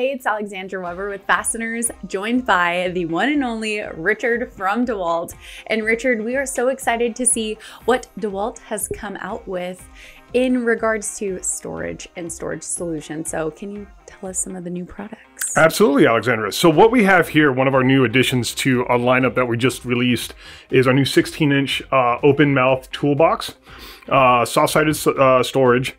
Hey, it's Alexandra Weber with Fasteners, joined by the one and only Richard from DeWalt. And Richard, we are so excited to see what DeWalt has come out with in regards to storage and storage solutions. So, can you tell us some of the new products? Absolutely, Alexandra. So, what we have here, one of our new additions to a lineup that we just released, is our new 16 inch uh, open mouth toolbox, uh, soft sided uh, storage.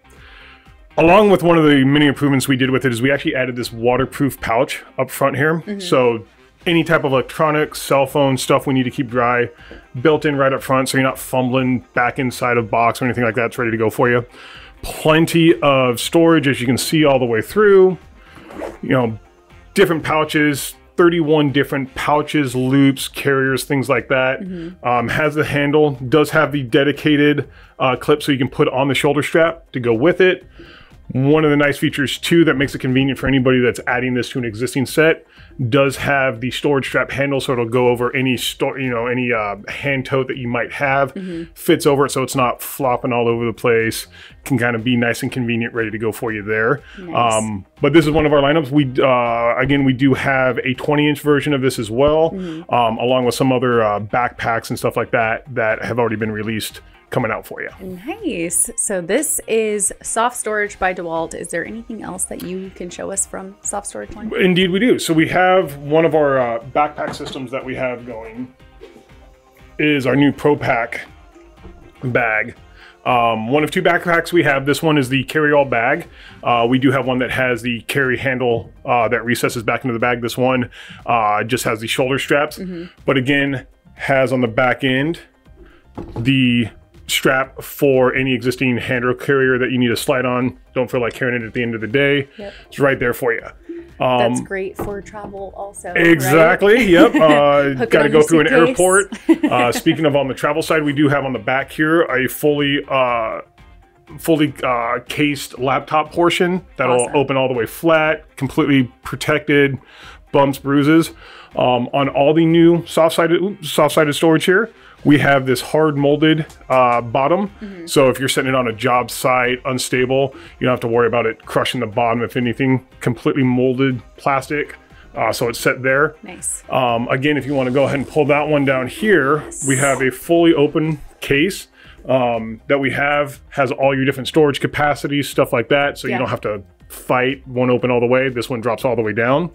Along with one of the many improvements we did with it is we actually added this waterproof pouch up front here. Mm-hmm. So any type of electronics, cell phone stuff we need to keep dry, built in right up front so you're not fumbling back inside of box or anything like that. It's ready to go for you. Plenty of storage as you can see all the way through. You know, different pouches, 31 different pouches, loops, carriers, things like that. Mm-hmm. Um, has the handle, does have the dedicated uh, clip so you can put on the shoulder strap to go with it. One of the nice features too that makes it convenient for anybody that's adding this to an existing set does have the storage strap handle so it'll go over any store you know any uh, hand tote that you might have mm-hmm. fits over it so it's not flopping all over the place can kind of be nice and convenient ready to go for you there nice. um, but this is one of our lineups we uh, again we do have a 20 inch version of this as well mm-hmm. um, along with some other uh, backpacks and stuff like that that have already been released coming out for you. Nice. So this is Soft Storage by DeWalt. Is there anything else that you can show us from Soft Storage One? Indeed, we do. So we have one of our uh, backpack systems that we have going is our new Pro Pack bag. Um, one of two backpacks we have. This one is the carry-all bag. Uh, we do have one that has the carry handle uh, that recesses back into the bag. This one uh, just has the shoulder straps, mm -hmm. but again has on the back end the strap for any existing handle carrier that you need to slide on. Don't feel like carrying it at the end of the day. Yep. It's right there for you. Um, That's great for travel also. Exactly. Right? Yep. Uh, Got to go through an airport. Uh, speaking of on the travel side, we do have on the back here a fully uh, fully uh, cased laptop portion that'll awesome. open all the way flat, completely protected, bumps, bruises. Um, on all the new soft-sided soft-sided storage here, we have this hard molded uh, bottom. Mm-hmm. So if you're setting it on a job site, unstable, you don't have to worry about it crushing the bottom. If anything, completely molded plastic. Uh, so it's set there. Nice. Um, again, if you want to go ahead and pull that one down here, yes. we have a fully open case um, that we have has all your different storage capacities, stuff like that. So yeah. you don't have to fight one open all the way. This one drops all the way down.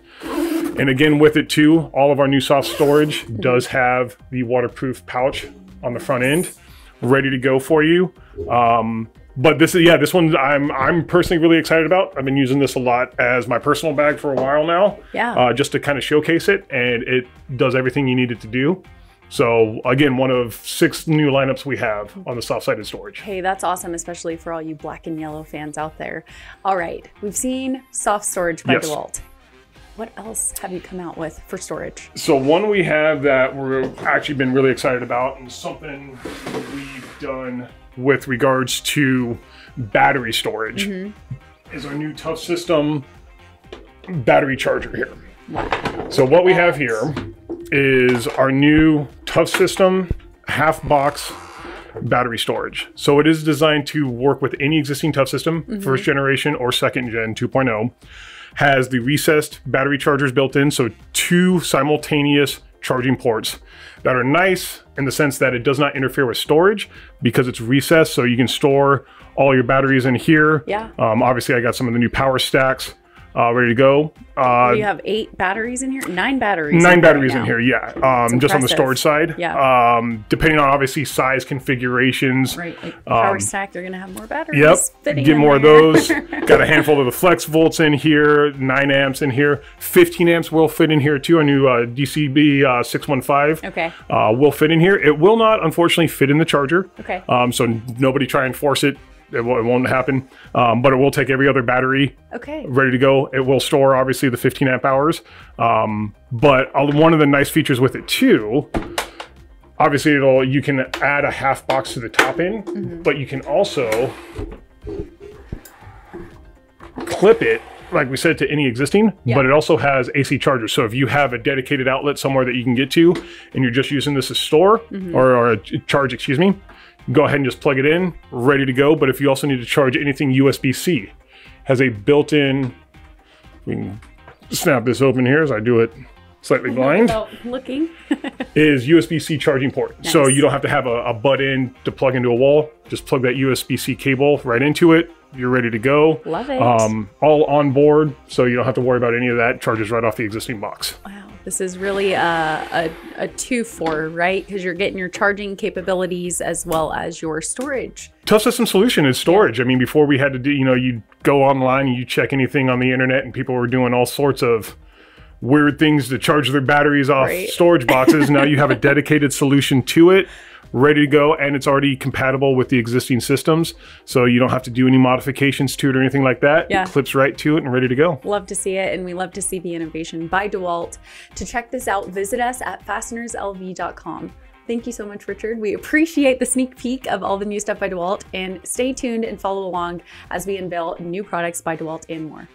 And again, with it too, all of our new soft storage does have the waterproof pouch on the front end, ready to go for you. Um, but this is yeah, this one I'm I'm personally really excited about. I've been using this a lot as my personal bag for a while now. Yeah. Uh, just to kind of showcase it, and it does everything you need it to do. So again, one of six new lineups we have on the soft-sided storage. Hey, that's awesome, especially for all you black and yellow fans out there. All right, we've seen soft storage by yes. DeWalt. What else have you come out with for storage? So one we have that we're actually been really excited about and something we've done with regards to battery storage mm-hmm. is our new Tough System battery charger here. Wow. So what we have here is our new Tough System half box battery storage. So it is designed to work with any existing Tough System, mm-hmm. first generation or second gen 2.0 has the recessed battery chargers built in, so two simultaneous charging ports that are nice in the sense that it does not interfere with storage because it's recessed, so you can store all your batteries in here. Yeah. Um, obviously, I got some of the new power stacks uh, ready to go. Uh, you have eight batteries in here, nine batteries. Nine in batteries in here, yeah. Um, just on the storage side. Yeah. Um, depending on obviously size configurations. Right. Like power um, stack, they're gonna have more batteries. Yep. Get more there. of those. Got a handful of the flex volts in here. Nine amps in here. Fifteen amps will fit in here too. A new uh, DCB uh, six one five. Okay. Uh, will fit in here. It will not, unfortunately, fit in the charger. Okay. Um, so nobody try and force it it, w- it won't happen, um, but it will take every other battery okay. ready to go. It will store obviously the 15 amp hours. Um, but one of the nice features with it too, obviously it'll you can add a half box to the top end, mm-hmm. but you can also clip it like we said to any existing yeah. but it also has ac chargers so if you have a dedicated outlet somewhere that you can get to and you're just using this as store mm-hmm. or, or a charge excuse me go ahead and just plug it in, ready to go. But if you also need to charge anything USB-C, has a built-in, we can snap this open here as I do it slightly blind, looking. is USB-C charging port. So you don't have to have a, a butt in to plug into a wall. Just plug that USB-C cable right into it. You're ready to go. Love it. Um, all on board, so you don't have to worry about any of that. Charges right off the existing box. Wow, this is really a, a, a two for, right? Because you're getting your charging capabilities as well as your storage. Tough System Solution is storage. I mean, before we had to do, you know, you'd go online and you check anything on the internet, and people were doing all sorts of weird things to charge their batteries off Right. storage boxes. now you have a dedicated solution to it, ready to go, and it's already compatible with the existing systems. So you don't have to do any modifications to it or anything like that. Yeah. It clips right to it and ready to go. Love to see it, and we love to see the innovation by DeWalt. To check this out, visit us at fastenerslv.com. Thank you so much, Richard. We appreciate the sneak peek of all the new stuff by DeWalt, and stay tuned and follow along as we unveil new products by DeWalt and more.